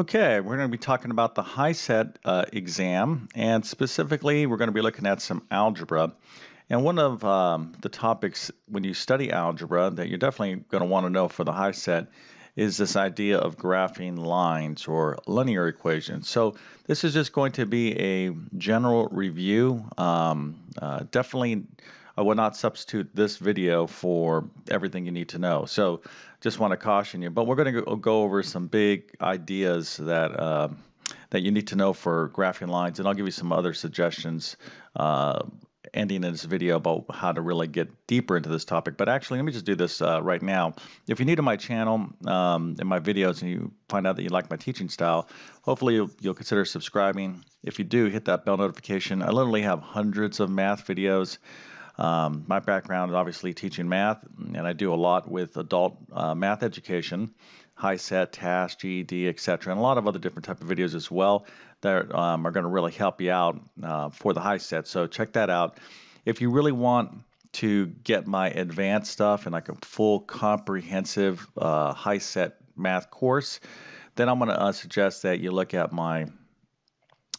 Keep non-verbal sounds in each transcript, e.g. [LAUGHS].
Okay, we're going to be talking about the HiSET uh, exam, and specifically, we're going to be looking at some algebra. And one of um, the topics when you study algebra that you're definitely going to want to know for the HiSET is this idea of graphing lines or linear equations. So this is just going to be a general review. Um, uh, definitely, I will not substitute this video for everything you need to know. So just want to caution you. But we're going to go over some big ideas that uh, that you need to know for graphing lines, and I'll give you some other suggestions uh, ending in this video about how to really get deeper into this topic. But actually, let me just do this uh, right now. If you're new to my channel um, and my videos and you find out that you like my teaching style, hopefully you'll, you'll consider subscribing. If you do, hit that bell notification. I literally have hundreds of math videos. Um, my background is obviously teaching math, and I do a lot with adult uh, math education, high set, TASC, GED, etc., and a lot of other different type of videos as well that um, are going to really help you out uh, for the HiSET. So check that out. If you really want to get my advanced stuff and like a full comprehensive uh, set math course, then I'm going to uh, suggest that you look at my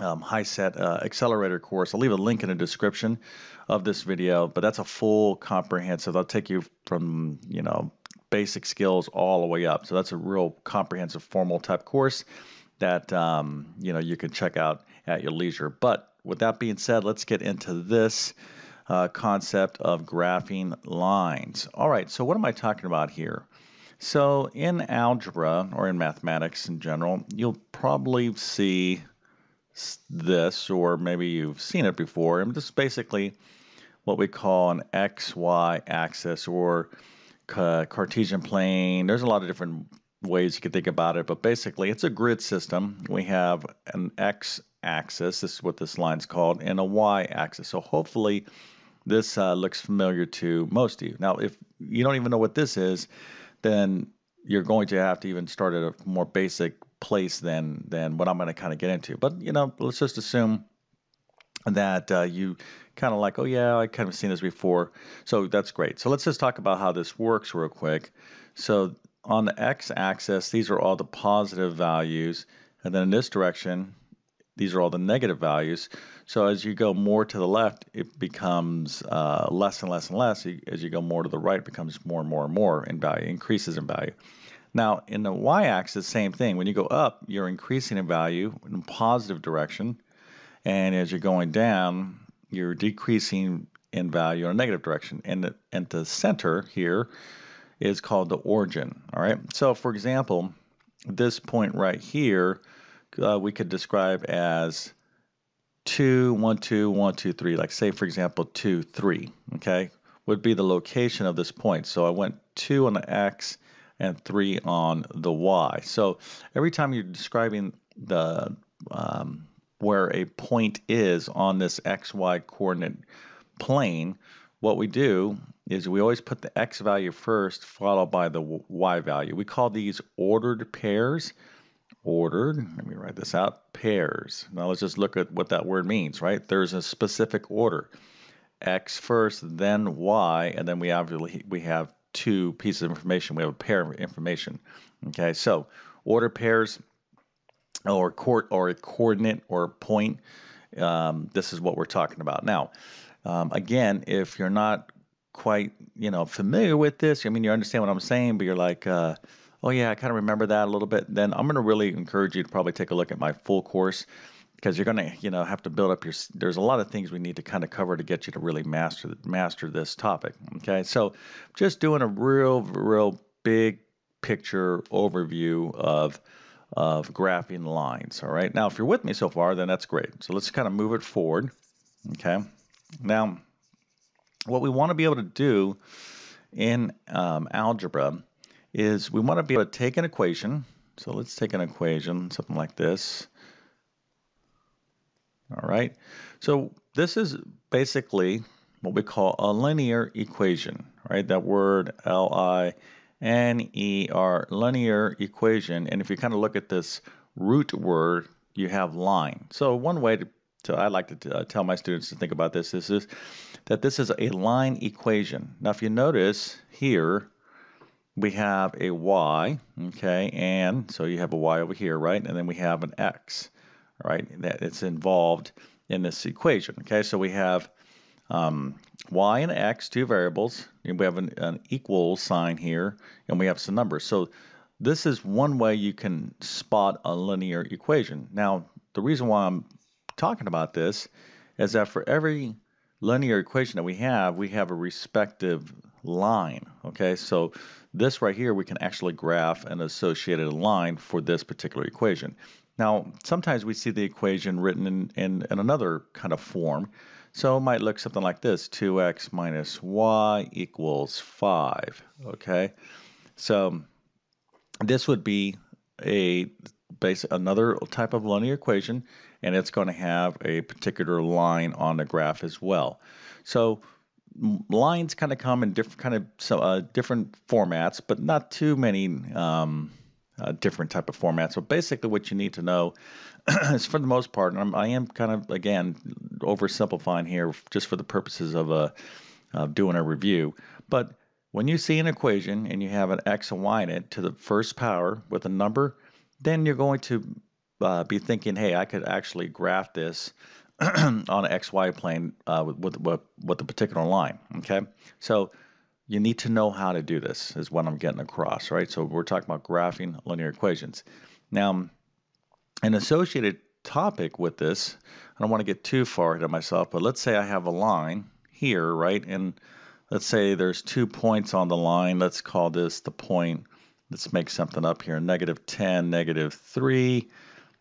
um, HiSET uh, accelerator course. I'll leave a link in the description of this video, but that's a full comprehensive. I'll take you from, you know, basic skills all the way up. So that's a real comprehensive formal type course that, um, you know, you can check out at your leisure. But with that being said, let's get into this uh, concept of graphing lines. All right, so what am I talking about here? So in algebra or in mathematics in general, you'll probably see this, or maybe you've seen it before. And is basically what we call an XY axis or Cartesian plane. There's a lot of different ways you could think about it, but basically it's a grid system. We have an X axis, this is what this line's called, and a Y axis. So hopefully this uh, looks familiar to most of you. Now, if you don't even know what this is, then you're going to have to even start at a more basic place than than what I'm going to kind of get into. But you know, let's just assume that uh, you kind of like, oh yeah, I kind of seen this before. So that's great. So let's just talk about how this works real quick. So on the x-axis, these are all the positive values, and then in this direction, these are all the negative values. So as you go more to the left, it becomes uh, less and less and less. As you go more to the right, it becomes more and more and more in value, increases in value. Now, in the y-axis, same thing. When you go up, you're increasing in value in a positive direction. And as you're going down, you're decreasing in value in a negative direction. And the, and the center here is called the origin. All right. So, for example, this point right here, uh, we could describe as 2, 1, 2, 1, 2, 3. Like, say, for example, 2, 3. Okay. Would be the location of this point. So, I went 2 on the x and 3 on the y. So every time you're describing the um, where a point is on this xy coordinate plane, what we do is we always put the x value first, followed by the y value. We call these ordered pairs. Ordered, let me write this out, pairs. Now let's just look at what that word means, right? There's a specific order. X first, then Y, and then we obviously we have two pieces of information. We have a pair of information. Okay, so order pairs or court or a coordinate or a point. Um, this is what we're talking about now. Um, again, if you're not quite you know familiar with this, I mean you understand what I'm saying, but you're like, uh, oh yeah, I kind of remember that a little bit. Then I'm going to really encourage you to probably take a look at my full course because you're going to you know have to build up your there's a lot of things we need to kind of cover to get you to really master master this topic okay? So just doing a real real big picture overview of of graphing lines all right? Now if you're with me so far then that's great. So let's kind of move it forward okay? Now what we want to be able to do in um, algebra is we want to be able to take an equation so let's take an equation something like this all right. So this is basically what we call a linear equation, right? That word L-I-N-E-R, linear equation. And if you kind of look at this root word, you have line. So one way to, I like to uh, tell my students to think about this is, is that this is a line equation. Now, if you notice here, we have a y, okay, and so you have a y over here, right? And then we have an x, right? That it's involved in this equation, okay? So we have um, y and x, two variables, and we have an, an equal sign here, and we have some numbers. So this is one way you can spot a linear equation. Now, the reason why I'm talking about this is that for every linear equation that we have, we have a respective line. Okay, so this right here, we can actually graph an associated line for this particular equation. Now, sometimes we see the equation written in, in, in another kind of form. So it might look something like this, 2x minus y equals 5, okay? So this would be a base another type of linear equation and it's going to have a particular line on the graph as well. So lines kind of come in different kind of so, uh, different formats, but not too many um, uh, different type of formats. So basically, what you need to know [CLEARS THROAT] is, for the most part, and I'm, I am kind of again oversimplifying here just for the purposes of a of doing a review, but when you see an equation and you have an x and y in it to the first power with a number, then you're going to uh, be thinking, hey, I could actually graph this [CLEARS THROAT] on an XY plane uh, with, with, with the particular line, okay? So you need to know how to do this is what I'm getting across, right? So we're talking about graphing linear equations. Now, an associated topic with this, I don't want to get too far ahead of myself, but let's say I have a line here, right? And let's say there's two points on the line. Let's call this the point, let's make something up here, negative 10, negative 3.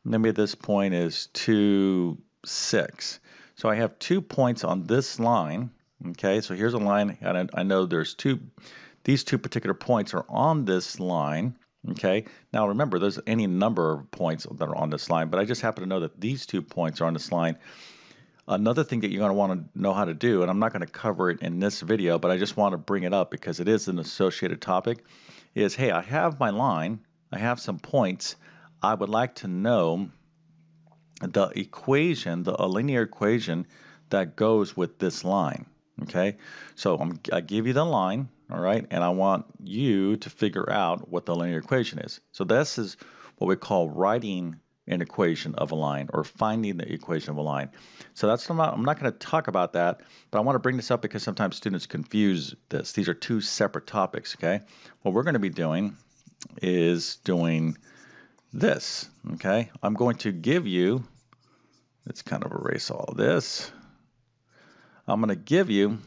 Maybe this point is 2, 6. So I have two points on this line. Okay, so here's a line, and I know there's two, these two particular points are on this line. Okay, now remember, there's any number of points that are on this line, but I just happen to know that these two points are on this line. Another thing that you're going to want to know how to do, and I'm not going to cover it in this video, but I just want to bring it up because it is an associated topic, is hey, I have my line, I have some points, I would like to know the equation, the linear equation that goes with this line. Okay, so I'm, I give you the line, all right, and I want you to figure out what the linear equation is. So this is what we call writing an equation of a line or finding the equation of a line. So that's I'm not, I'm not going to talk about that, but I want to bring this up because sometimes students confuse this. These are two separate topics. Okay, what we're going to be doing is doing this. Okay, I'm going to give you, let's kind of erase all of this. I'm going to give you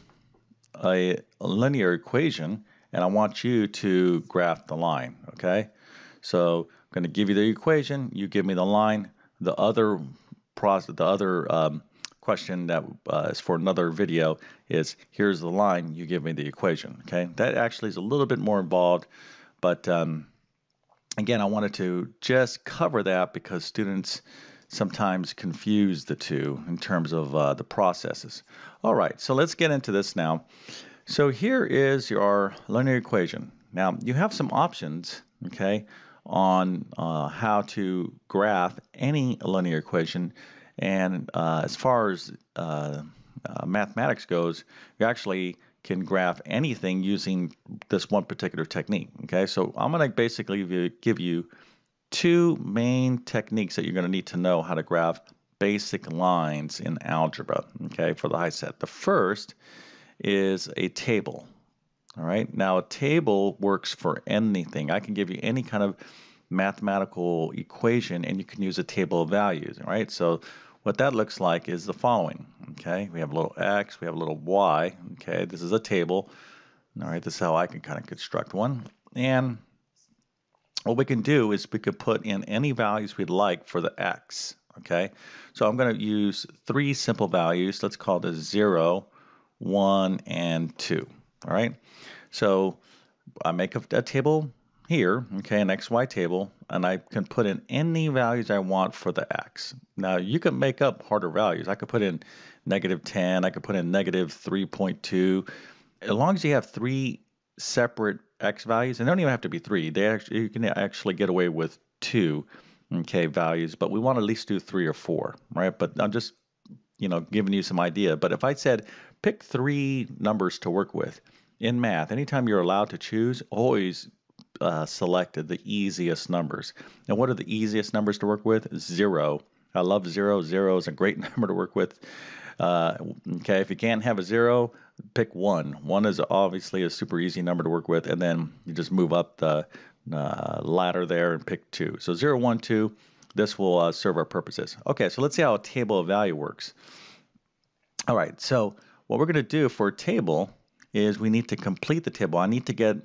a, a linear equation and I want you to graph the line. Okay, so I'm going to give you the equation, you give me the line. The other process, the other um, question that uh, is for another video is here's the line, you give me the equation. Okay, that actually is a little bit more involved, but um, again, I wanted to just cover that because students sometimes confuse the two in terms of uh, the processes. All right, so let's get into this now. So here is your linear equation. Now, you have some options, okay, on uh, how to graph any linear equation. And uh, as far as uh, uh, mathematics goes, you actually can graph anything using this one particular technique. Okay, so I'm going to basically give you two main techniques that you're going to need to know how to graph basic lines in algebra. Okay, for the HiSET. The first is a table. All right, now a table works for anything. I can give you any kind of mathematical equation and you can use a table of values. All right, so what that looks like is the following. Okay, we have a little x, we have a little y. Okay, this is a table. All right, this is how I can kind of construct one. And what we can do is we could put in any values we'd like for the x. Okay, so I'm going to use three simple values. Let's call this 0, 1, and 2. All right, so I make a, a table here, okay, an XY table, and I can put in any values I want for the X. Now you can make up harder values. I could put in negative 10, I could put in negative 3.2. As long as you have three separate X values, and they don't even have to be three, they actually, you can actually get away with two, okay, values, but we want to at least do three or four, right? But I'm just, you know, giving you some idea. But if I said pick three numbers to work with, in math, anytime you're allowed to choose, always uh, selected the easiest numbers. And what are the easiest numbers to work with? Zero. I love zero. Zero is a great [LAUGHS] number to work with. Uh, okay, if you can't have a zero, pick one. One is obviously a super easy number to work with, and then you just move up the uh, ladder there and pick two. So zero, one, two. This will uh, serve our purposes. Okay, so let's see how a table of value works. All right, so what we're going to do for a table is we need to complete the table. I need to get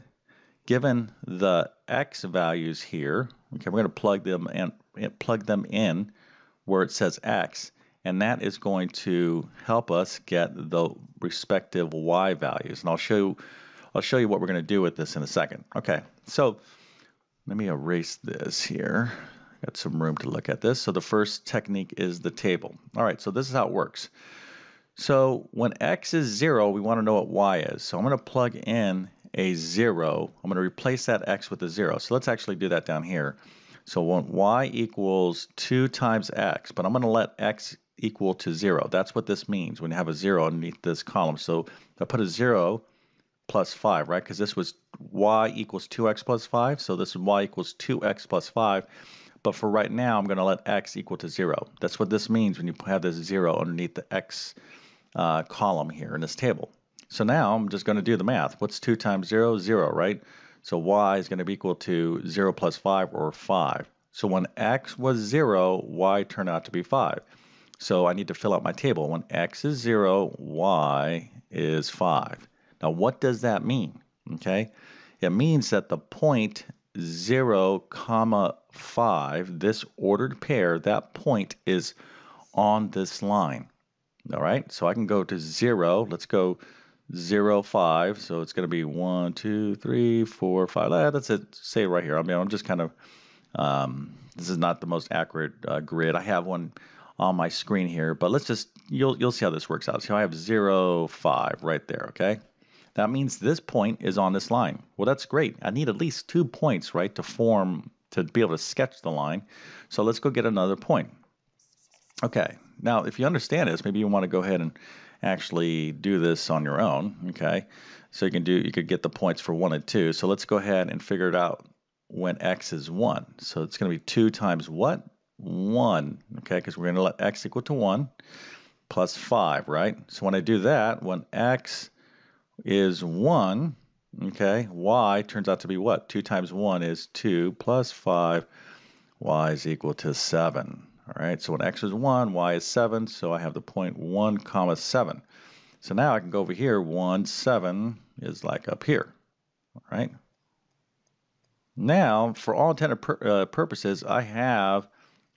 given the x values here. Okay, we're going to plug them and plug them in where it says x and that is going to help us get the respective y values. And I'll show you, I'll show you what we're going to do with this in a second. Okay, so let me erase this here. Got some room to look at this. So the first technique is the table. All right, so this is how it works. So when x is 0, we want to know what y is. So I'm going to plug in a 0. I'm going to replace that x with a 0. So let's actually do that down here. So when y equals 2 times x, but I'm going to let x equal to 0. That's what this means when you have a 0 underneath this column. So I put a 0 plus 5, right? Because this was y equals 2x plus 5. So this is y equals 2x plus 5. But for right now, I'm going to let x equal to 0. That's what this means when you have this 0 underneath the x uh, column here in this table. So now I'm just going to do the math. What's 2 times 0? 0, right? So y is going to be equal to 0 plus 5 or 5. So when x was 0, y turned out to be 5. So I need to fill out my table. When x is 0, y is 5. Now what does that mean? Okay, It means that the point 0 comma 5, this ordered pair, that point is on this line. All right, so I can go to 0. Let's go 0, 5. So it's going to be 1, 2, 3, 4, 5. Ah, that's it. Say right here. I mean, I'm just kind of, um, this is not the most accurate uh, grid. I have one on my screen here, but let's just, you'll, you'll see how this works out. So I have 0, 5 right there, okay? That means this point is on this line. Well, that's great. I need at least two points, right, to form, to be able to sketch the line. So let's go get another point. Okay, now if you understand this, maybe you want to go ahead and actually do this on your own, okay? So you can do, you could get the points for one and two. So let's go ahead and figure it out when x is one. So it's going to be two times what? 1, okay, because we're going to let x equal to 1 plus 5, right? So when I do that, when x is 1, okay, y turns out to be what? 2 times 1 is 2 plus 5, y is equal to 7. All right, so when x is 1, y is 7, so I have the point 1 comma 7. So now I can go over here, 1, 7 is like up here, all right? Now, for all intended pur uh, purposes, I have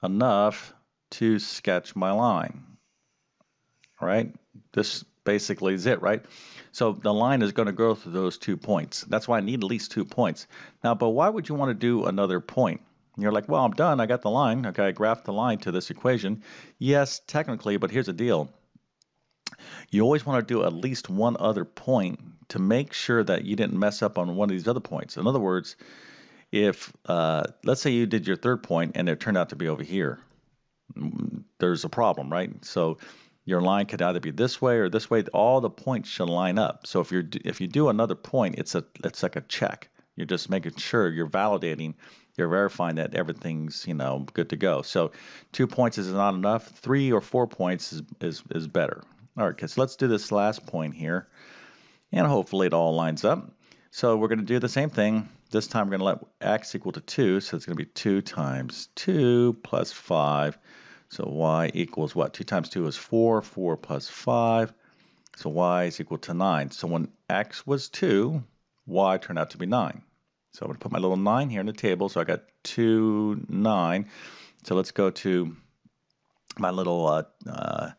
enough to sketch my line. Right? This basically is it, right? So the line is going to go through those two points. That's why I need at least two points. Now, but why would you want to do another point? You're like, well, I'm done. I got the line. Okay, I graphed the line to this equation. Yes, technically, but here's the deal. You always want to do at least one other point to make sure that you didn't mess up on one of these other points. In other words, if uh, let's say you did your third point and it turned out to be over here, there's a problem, right? So your line could either be this way or this way. All the points should line up. So if you're if you do another point, it's a it's like a check. You're just making sure you're validating, you're verifying that everything's you know good to go. So two points is not enough. Three or four points is is, is better. All right, so let's do this last point here, and hopefully it all lines up. So we're going to do the same thing. This time we're going to let x equal to 2, so it's going to be 2 times 2 plus 5. So y equals what? 2 times 2 is 4, 4 plus 5. So y is equal to 9. So when x was 2, y turned out to be 9. So I'm going to put my little 9 here in the table. So I got 2, 9. So let's go to my little uh, uh,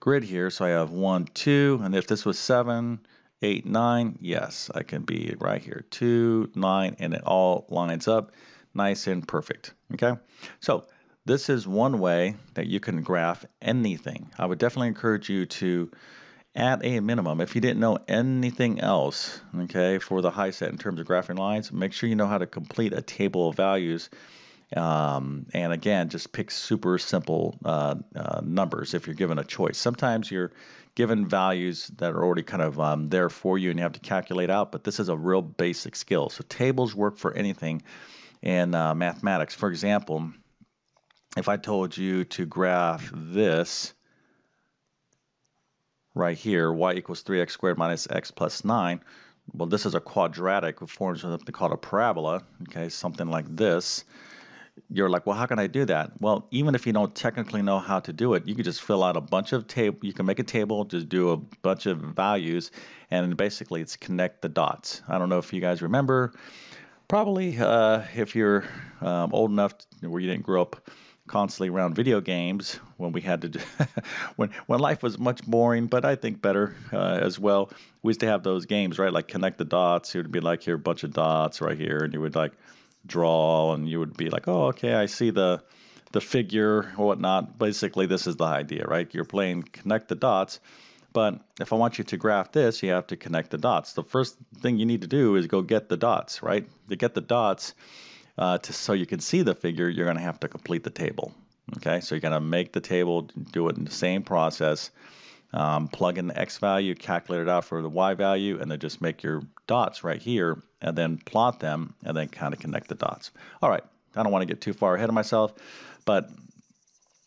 grid here. So I have 1, 2, and if this was 7, 8, 9. Yes, I can be right here. 2, 9, and it all lines up nice and perfect. Okay, so this is one way that you can graph anything. I would definitely encourage you to at a minimum, if you didn't know anything else, okay, for the HiSET in terms of graphing lines, make sure you know how to complete a table of values Um, and again, just pick super simple uh, uh, numbers if you're given a choice. Sometimes you're given values that are already kind of um, there for you and you have to calculate out, but this is a real basic skill. So tables work for anything in uh, mathematics. For example, if I told you to graph this right here, y equals 3x squared minus x plus 9, well, this is a quadratic, it forms something called a parabola, okay, something like this you're like, well, how can I do that? Well, even if you don't technically know how to do it, you can just fill out a bunch of table. You can make a table, just do a bunch of values, and basically it's connect the dots. I don't know if you guys remember. Probably, uh, if you're um, old enough to, where you didn't grow up constantly around video games when we had to do, [LAUGHS] when when life was much boring but i think better uh, as well we used to have those games right like connect the dots it would be like here a bunch of dots right here and you would like draw and you would be like, oh, okay, I see the the figure or whatnot. Basically, this is the idea, right? You're playing connect the dots. But if I want you to graph this, you have to connect the dots. The first thing you need to do is go get the dots, right? To get the dots, uh, to, so you can see the figure, you're going to have to complete the table. Okay, so you're going to make the table, do it in the same process um, plug in the x value, calculate it out for the y value, and then just make your dots right here, and then plot them, and then kind of connect the dots. All right, I don't want to get too far ahead of myself, but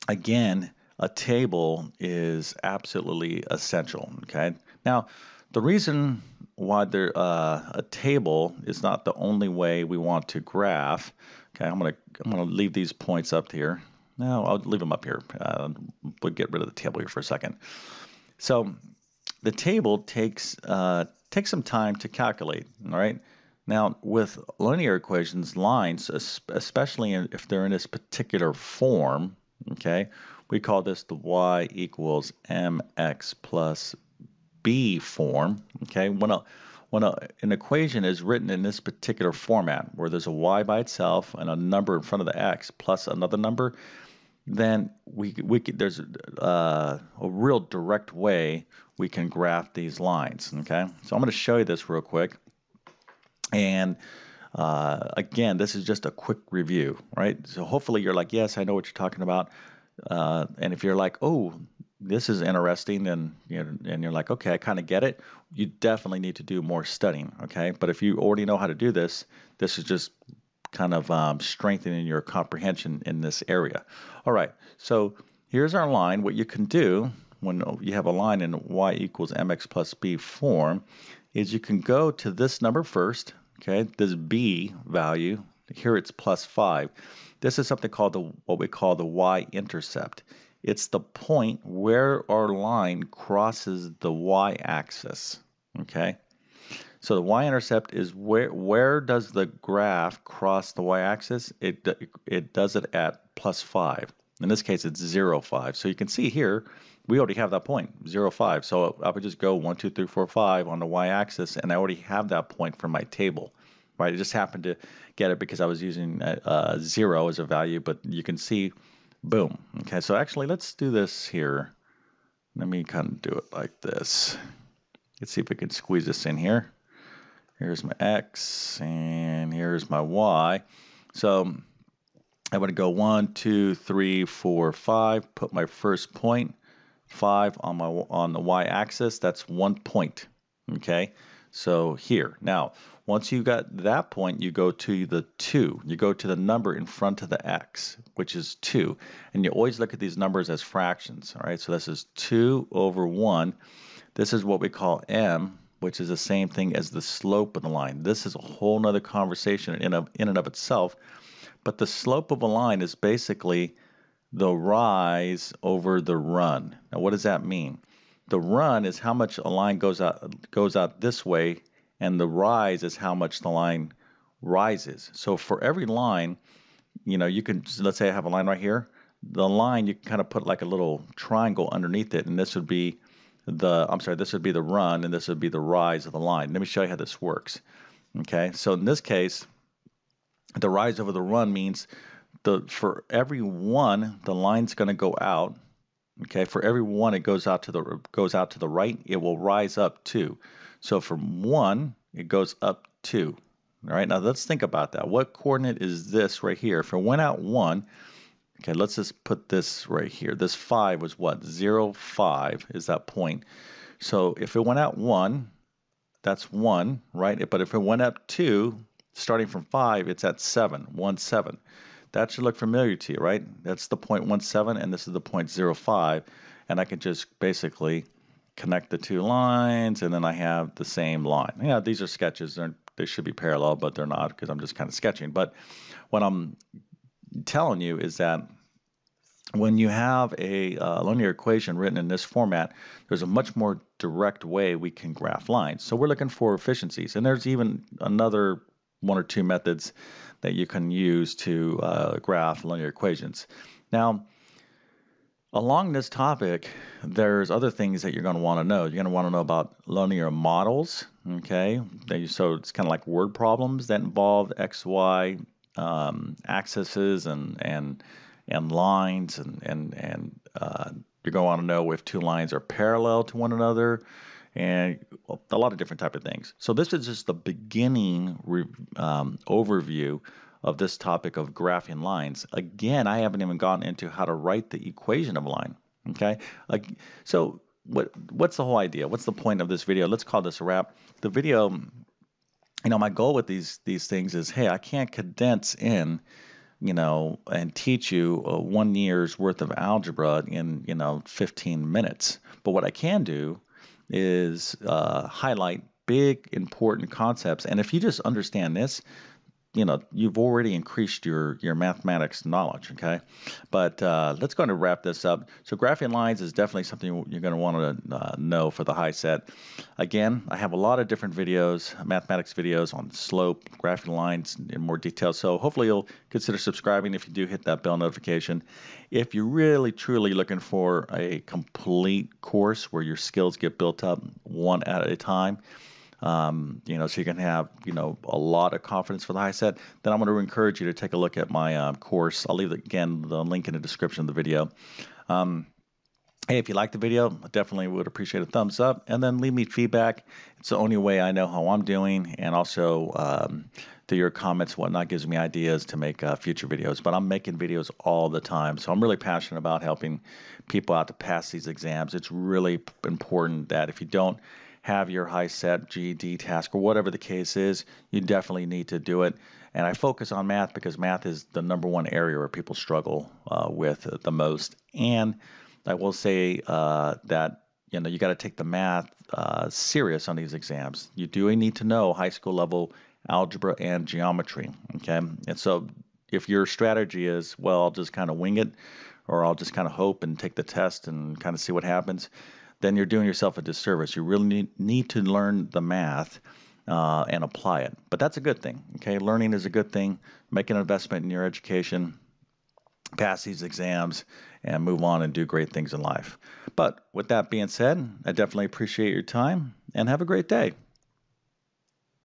again, a table is absolutely essential. Okay, now the reason why there uh, a table is not the only way we want to graph. Okay, I'm gonna I'm gonna leave these points up here. No, I'll leave them up here. Uh, we'll get rid of the table here for a second. So the table takes uh, takes some time to calculate. All right. Now with linear equations, lines, especially if they're in this particular form, okay, we call this the y equals mx plus b form. Okay, when a when a, an equation is written in this particular format, where there's a y by itself and a number in front of the x plus another number, then we, we could, there's uh, a real direct way we can graph these lines, okay? So I'm going to show you this real quick. And uh, again, this is just a quick review, right? So hopefully you're like, yes, I know what you're talking about. Uh, and if you're like, oh, this is interesting, and you know, and you're like, okay, I kind of get it. You definitely need to do more studying, okay? But if you already know how to do this, this is just kind of um, strengthening your comprehension in this area. All right, so here's our line. What you can do when you have a line in y equals mx plus b form is you can go to this number first, okay, this b value. Here it's plus 5. This is something called the what we call the y-intercept. It's the point where our line crosses the y-axis, okay? So the y-intercept is where where does the graph cross the y-axis? It it does it at plus 5. In this case, it's 0, 5. So you can see here, we already have that point, 0, 5. So I would just go 1, 2, 3, 4, 5 on the y-axis, and I already have that point for my table. Right? I just happened to get it because I was using uh, 0 as a value, but you can see, boom. Okay, so actually, let's do this here. Let me kind of do it like this. Let's see if we can squeeze this in here. Here's my X and here's my Y. So I'm going to go one, two, three, four, five. Put my first point, five on my on the y-axis. That's one point. Okay. So here now, once you got that point, you go to the two. You go to the number in front of the x, which is two, and you always look at these numbers as fractions. All right. So this is two over one. This is what we call m which is the same thing as the slope of the line. This is a whole nother conversation in, of, in and of itself. But the slope of a line is basically the rise over the run. Now, what does that mean? The run is how much a line goes out goes out this way, and the rise is how much the line rises. So for every line, you know, you can let's say I have a line right here. The line you can kind of put like a little triangle underneath it, and this would be the, I'm sorry, this would be the run and this would be the rise of the line. Let me show you how this works. Okay, so in this case, the rise over the run means the for every one, the line's going to go out. Okay, for every one it goes out to the goes out to the right, it will rise up two. So from one, it goes up two. All right, now let's think about that. What coordinate is this right here? If it went out 1, okay, let's just put this right here. This 5 was what? 0, 5 is that point. So if it went out 1, that's 1, right? But if it went up 2, starting from 5, it's at 7, 1, 7. That should look familiar to you, right? That's the point 1, and this is the point 0, And I can just basically connect the two lines, and then I have the same line. Yeah, these are sketches. They're, they should be parallel, but they're not because I'm just kind of sketching. But what I'm telling you is that when you have a uh, linear equation written in this format, there's a much more direct way we can graph lines. So we're looking for efficiencies. And there's even another one or two methods that you can use to uh, graph linear equations. Now, along this topic, there's other things that you're going to want to know. You're going to want to know about linear models, okay? So it's kind of like word problems that involve x, y um, axes and and and lines, and and and uh, you're going to want to know if two lines are parallel to one another and a lot of different type of things. So this is just the beginning um, overview of this topic of graphing lines. Again, I haven't even gotten into how to write the equation of a line. Okay, Like so what what's the whole idea? What's the point of this video? Let's call this a wrap. The video, you know, my goal with these these things is, hey, I can't condense in you know, and teach you uh, one year's worth of algebra in, you know, 15 minutes. But what I can do is uh, highlight big, important concepts. And if you just understand this, you know you've already increased your your mathematics knowledge okay? But uh, let's go and wrap this up. So graphing lines is definitely something you're going to want to uh, know for the HiSET. Again i have a lot of different videos mathematics videos on slope graphing lines in more detail. So hopefully you'll consider subscribing if you do hit that bell notification. If you're really truly looking for a complete course where your skills get built up one at a time um, you know, so you can have, you know, a lot of confidence for the HiSET. then I'm going to encourage you to take a look at my uh, course. I'll leave, again, the link in the description of the video. Um, hey, if you like the video, definitely would appreciate a thumbs up and then leave me feedback. It's the only way I know how I'm doing and also um, to your comments, whatnot, gives me ideas to make uh, future videos. But I'm making videos all the time, so I'm really passionate about helping people out to pass these exams. It's really important that if you don't have your HiSET GED TASC or whatever the case is, you definitely need to do it. And I focus on math because math is the number one area where people struggle uh, with the most. And I will say uh, that you know you got to take the math uh, serious on these exams. You do need to know high school level algebra and geometry. Okay, and so if your strategy is well, I'll just kind of wing it, or I'll just kind of hope and take the test and kind of see what happens then you're doing yourself a disservice. You really need, need to learn the math uh, and apply it. But that's a good thing. Okay, learning is a good thing. Make an investment in your education, pass these exams, and move on and do great things in life. But with that being said, I definitely appreciate your time and have a great day.